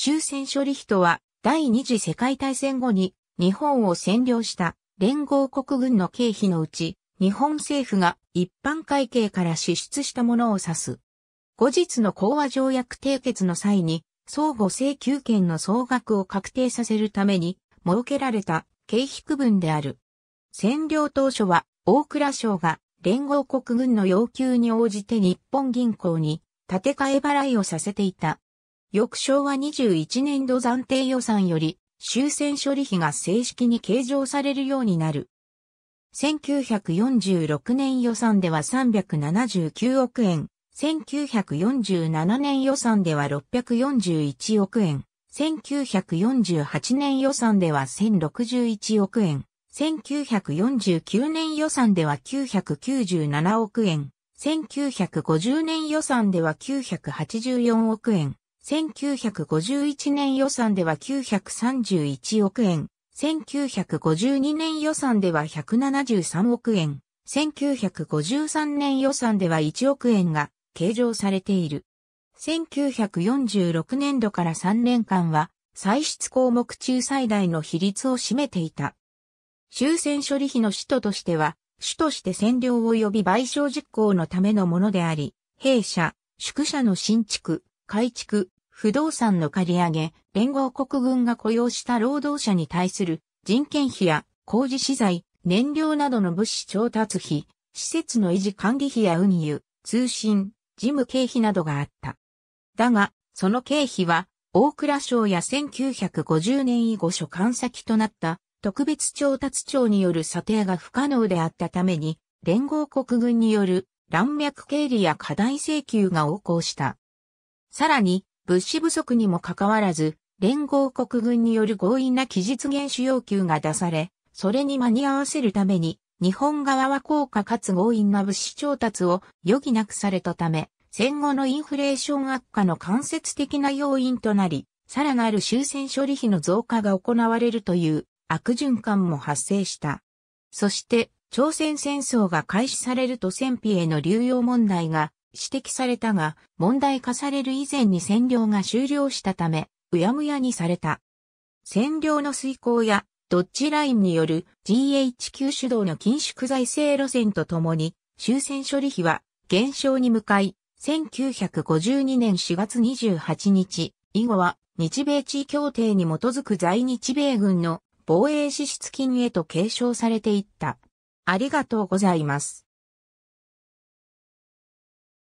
終戦処理費とは第二次世界大戦後に日本を占領した連合国軍の経費のうち日本政府が一般会計から支出したものを指す。後日の講和条約締結の際に相互請求権の総額を確定させるために設けられた経費区分である。占領当初は大蔵省が連合国軍の要求に応じて日本銀行に建て替え払いをさせていた。翌昭和21年度暫定予算より終戦処理費が正式に計上されるようになる。1946年予算では379億円、1947年予算では641億円、1948年予算では1061億円、1949年予算では997億円、1950年予算では984億円、1951年予算では931億円、1952年予算では173億円、1953年予算では1億円が計上されている。1946年度から3年間は、歳出項目中最大の比率を占めていた。終戦処理費の首都としては、主として占領及び賠償実行のためのものであり、弊社、宿舎の新築、改築、不動産の借り上げ、連合国軍が雇用した労働者に対する人件費や工事資材、燃料などの物資調達費、施設の維持管理費や運輸、通信、事務経費などがあった。だが、その経費は、大蔵省や1950年以後所管先となった特別調達庁による査定が不可能であったために、連合国軍による乱脈経理や過大請求が横行した。さらに、物資不足にもかかわらず、連合国軍による強引な期日厳守要求が出され、それに間に合わせるために、日本側は高価かつ強引な物資調達を余儀なくされたため、戦後のインフレーション悪化の間接的な要因となり、さらなる終戦処理費の増加が行われるという悪循環も発生した。そして、朝鮮戦争が開始されると戦費への流用問題が指摘されたが、問題化される以前に占領が終了したため、うやむやにされた。占領の遂行や、ドッジラインによる GHQ 主導の緊縮財政路線とともに、終戦処理費は減少に向かい、1952年4月28日、以後は日米地位協定に基づく在日米軍の防衛支出金へと継承されていった。ありがとうございます。